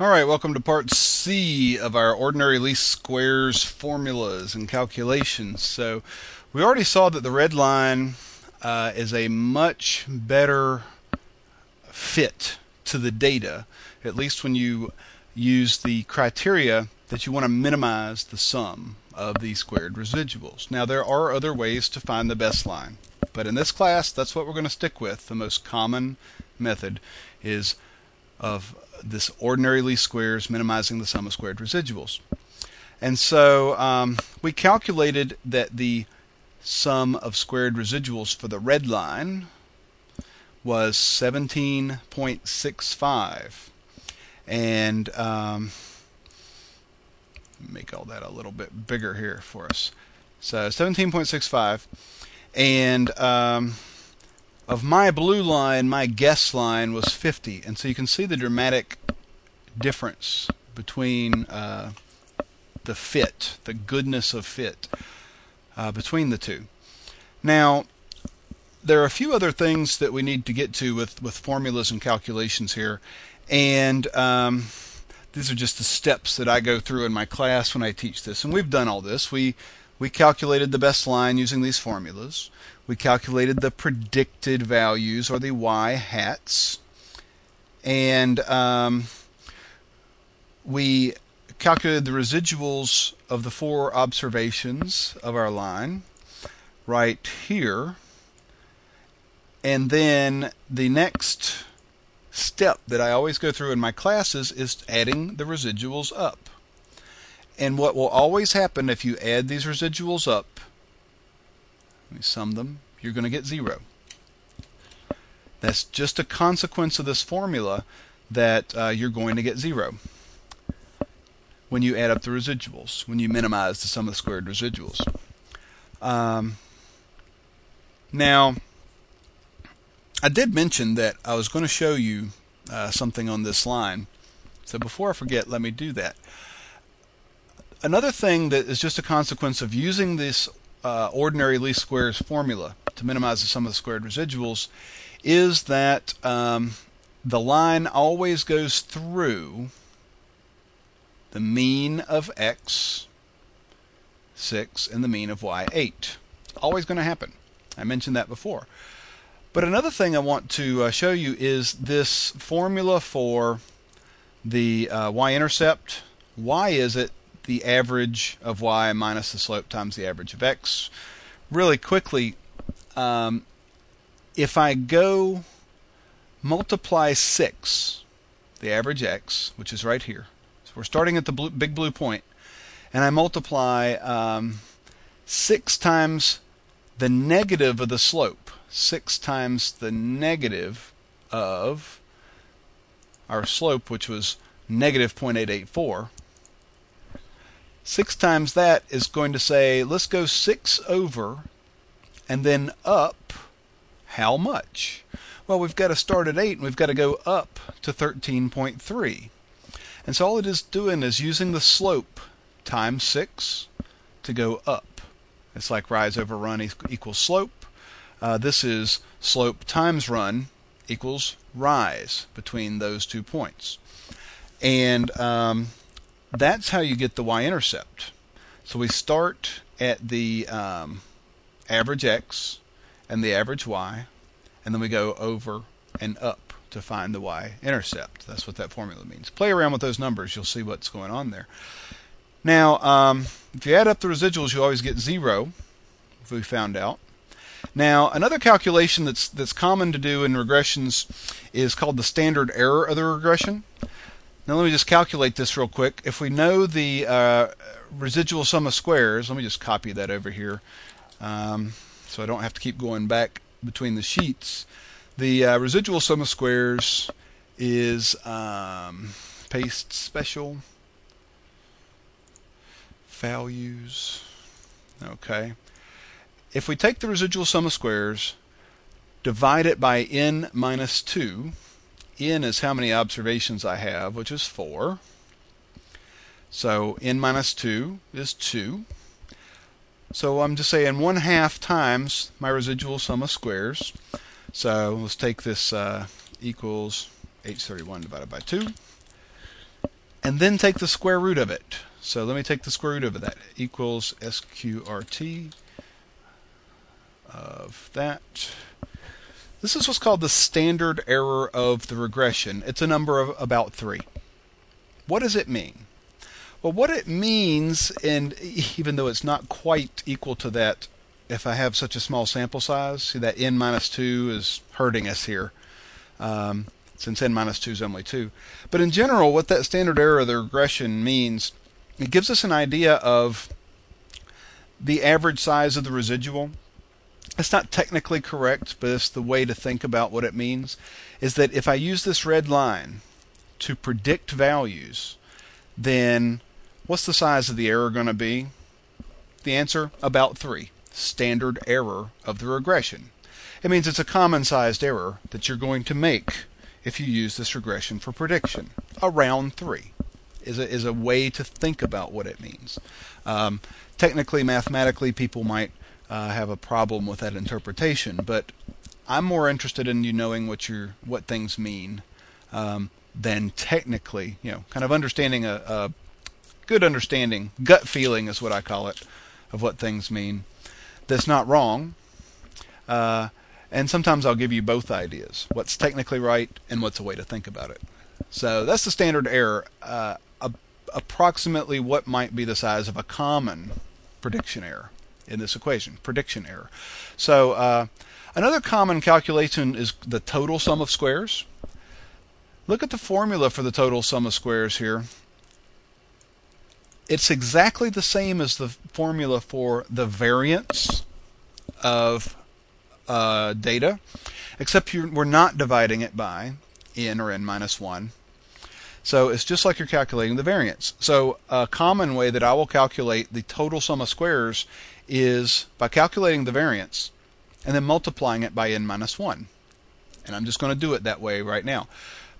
All right, welcome to part C of our ordinary least squares formulas and calculations. So we already saw that the red line uh, is a much better fit to the data, at least when you use the criteria that you want to minimize the sum of the squared residuals. Now there are other ways to find the best line, but in this class that's what we're going to stick with. The most common method is of this ordinary least squares minimizing the sum of squared residuals. And so um, we calculated that the sum of squared residuals for the red line was 17.65. And um, make all that a little bit bigger here for us. So 17.65. And um, of my blue line, my guess line was 50. And so you can see the dramatic difference between uh, the fit, the goodness of fit uh, between the two. Now, there are a few other things that we need to get to with, with formulas and calculations here. And um, these are just the steps that I go through in my class when I teach this. And we've done all this. We we calculated the best line using these formulas. We calculated the predicted values or the y hats. And um, we calculated the residuals of the four observations of our line right here. And then the next step that I always go through in my classes is adding the residuals up. And what will always happen if you add these residuals up, let me sum them, you're going to get zero. That's just a consequence of this formula that uh, you're going to get zero when you add up the residuals, when you minimize the sum of the squared residuals. Um, now, I did mention that I was going to show you uh, something on this line. So before I forget, let me do that. Another thing that is just a consequence of using this uh, ordinary least squares formula to minimize the sum of the squared residuals is that um, the line always goes through the mean of x 6 and the mean of y 8. It's always going to happen. I mentioned that before. But another thing I want to uh, show you is this formula for the uh, y-intercept. Why is it the average of y minus the slope times the average of x. Really quickly, um, if I go multiply 6, the average x, which is right here. So we're starting at the blue, big blue point, and I multiply um, 6 times the negative of the slope, 6 times the negative of our slope, which was negative 0.884. 6 times that is going to say, let's go 6 over and then up how much? Well, we've got to start at 8 and we've got to go up to 13.3. And so all it is doing is using the slope times 6 to go up. It's like rise over run equals slope. Uh, this is slope times run equals rise between those two points. And um, that's how you get the y-intercept. So we start at the um, average x and the average y, and then we go over and up to find the y-intercept. That's what that formula means. Play around with those numbers, you'll see what's going on there. Now, um, if you add up the residuals, you always get zero, if we found out. Now, another calculation that's that's common to do in regressions is called the standard error of the regression. Now let me just calculate this real quick. If we know the uh, residual sum of squares, let me just copy that over here um, so I don't have to keep going back between the sheets. The uh, residual sum of squares is um, paste special values. Okay. If we take the residual sum of squares, divide it by n minus 2, n is how many observations I have, which is 4. So n minus 2 is 2. So I'm just saying 1 half times my residual sum of squares. So let's take this uh, equals h31 divided by 2. and then take the square root of it. So let me take the square root of that. Equals SQRT of that. This is what's called the standard error of the regression. It's a number of about 3. What does it mean? Well, what it means, and even though it's not quite equal to that, if I have such a small sample size, see that n minus 2 is hurting us here. Um, since n minus 2 is only 2. But in general, what that standard error of the regression means, it gives us an idea of the average size of the residual. It's not technically correct, but it's the way to think about what it means. Is that if I use this red line to predict values, then what's the size of the error going to be? The answer, about 3. Standard error of the regression. It means it's a common sized error that you're going to make if you use this regression for prediction. Around 3 is a, is a way to think about what it means. Um, technically, mathematically, people might uh, have a problem with that interpretation, but I'm more interested in you knowing what your what things mean um, than technically, you know, kind of understanding a, a good understanding, gut feeling is what I call it, of what things mean. That's not wrong. Uh, and sometimes I'll give you both ideas what's technically right and what's a way to think about it. So that's the standard error. Uh, approximately what might be the size of a common prediction error in this equation, prediction error. So uh, another common calculation is the total sum of squares. Look at the formula for the total sum of squares here. It's exactly the same as the formula for the variance of uh, data, except we're not dividing it by n or n minus 1. So it's just like you're calculating the variance. So a common way that I will calculate the total sum of squares is by calculating the variance and then multiplying it by n minus 1. And I'm just going to do it that way right now.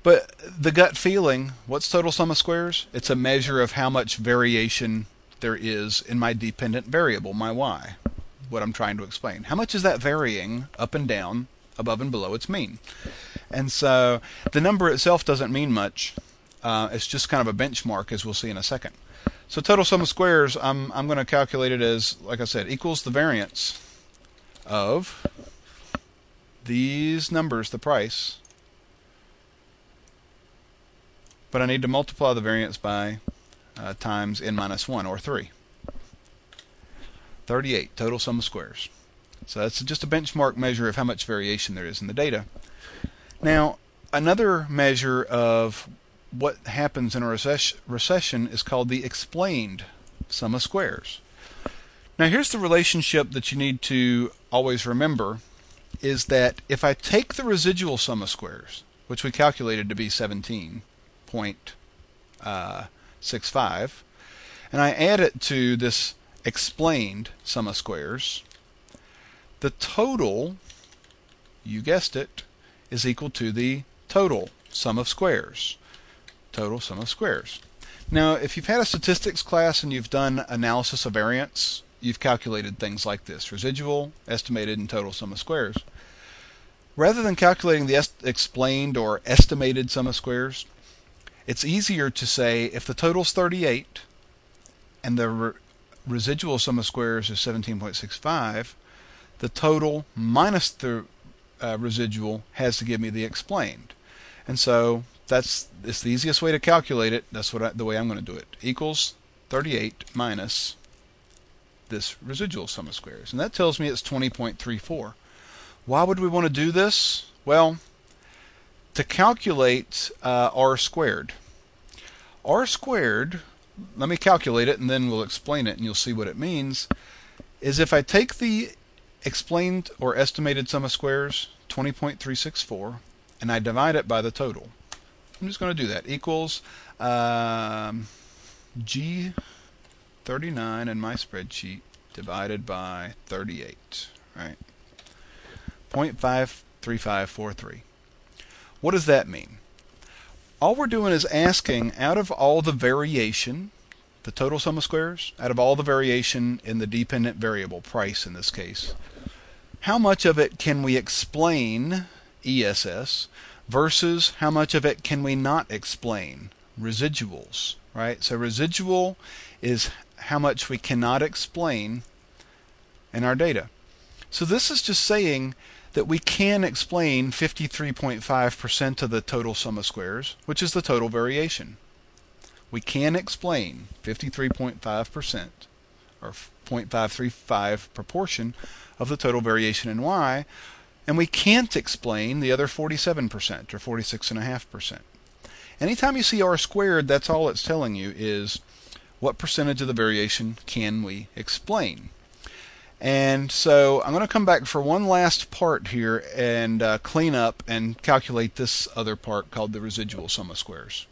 But the gut feeling, what's total sum of squares? It's a measure of how much variation there is in my dependent variable, my y what I'm trying to explain. How much is that varying up and down, above and below its mean? And so the number itself doesn't mean much. Uh, it's just kind of a benchmark, as we'll see in a second. So total sum of squares, I'm I'm going to calculate it as, like I said, equals the variance of these numbers, the price. But I need to multiply the variance by uh, times n minus 1, or 3. 38 total sum of squares. So that's just a benchmark measure of how much variation there is in the data. Now, another measure of what happens in a regression is called the explained sum of squares. Now, here's the relationship that you need to always remember is that if I take the residual sum of squares, which we calculated to be 17.65, uh, and I add it to this explained sum of squares, the total, you guessed it, is equal to the total sum of squares. Total sum of squares. Now, if you've had a statistics class and you've done analysis of variance, you've calculated things like this residual, estimated, and total sum of squares. Rather than calculating the explained or estimated sum of squares, it's easier to say if the total's 38 and the residual sum of squares is 17.65, the total minus the uh, residual has to give me the explained. And so that's it's the easiest way to calculate it. That's what I, the way I'm going to do it. Equals 38 minus this residual sum of squares. And that tells me it's 20.34. Why would we want to do this? Well, to calculate uh, r squared. r squared let me calculate it and then we'll explain it and you'll see what it means, is if I take the explained or estimated sum of squares, 20.364, and I divide it by the total. I'm just going to do that. Equals um, G39 in my spreadsheet divided by 38, right? 0.53543. What does that mean? all we're doing is asking out of all the variation, the total sum of squares, out of all the variation in the dependent variable, price in this case, how much of it can we explain, ESS, versus how much of it can we not explain, residuals, right? So residual is how much we cannot explain in our data. So this is just saying that we can explain 53.5% of the total sum of squares, which is the total variation. We can explain 53.5% or 0.535 proportion of the total variation in y, and we can't explain the other 47% or 46.5%. Anytime you see r squared, that's all it's telling you is what percentage of the variation can we explain. And so I'm going to come back for one last part here and uh, clean up and calculate this other part called the residual sum of squares.